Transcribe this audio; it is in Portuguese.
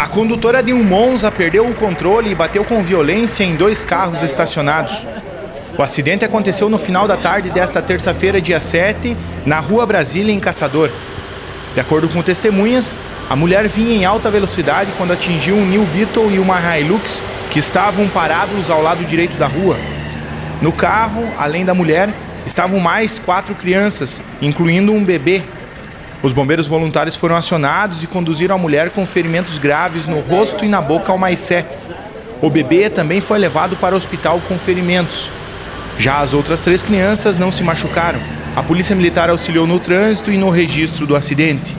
A condutora de um Monza perdeu o controle e bateu com violência em dois carros estacionados. O acidente aconteceu no final da tarde desta terça-feira, dia 7, na Rua Brasília, em Caçador. De acordo com testemunhas, a mulher vinha em alta velocidade quando atingiu um New Beetle e uma Hilux que estavam parados ao lado direito da rua. No carro, além da mulher, estavam mais quatro crianças, incluindo um bebê os bombeiros voluntários foram acionados e conduziram a mulher com ferimentos graves no rosto e na boca ao maicé. O bebê também foi levado para o hospital com ferimentos. Já as outras três crianças não se machucaram. A polícia militar auxiliou no trânsito e no registro do acidente.